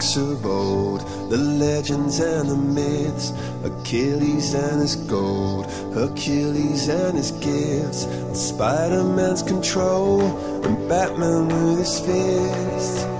books of old, the legends and the myths, Achilles and his gold, Hercules and his gifts, and Spider-Man's control, and Batman with his fists.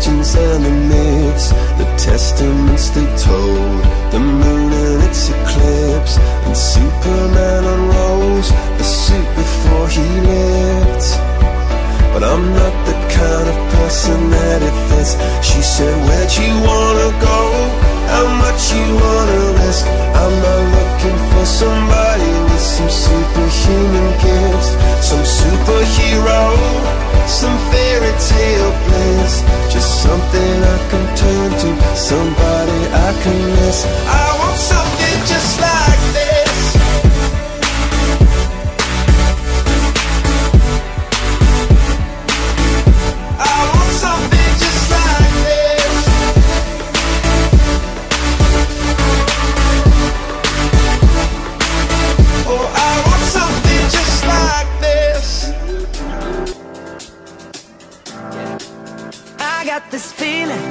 legends and the myths, the testaments they told, the moon and its eclipse, and Superman unrolls the suit before he lived. But I'm not the kind of person somebody I can miss. I want something just like this. I want something just like this. Oh, I want something just like this. I got this feeling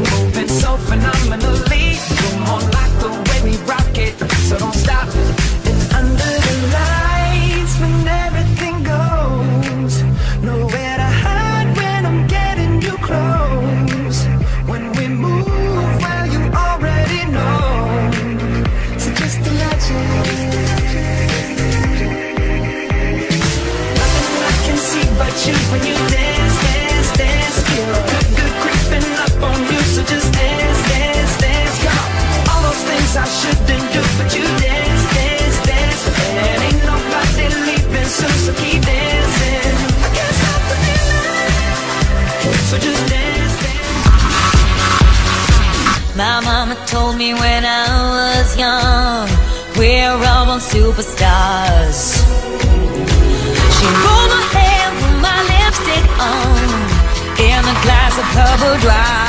My mama told me when I was young, we're all born superstars. She rolled my hair, put my lipstick on, in a glass of purple dry.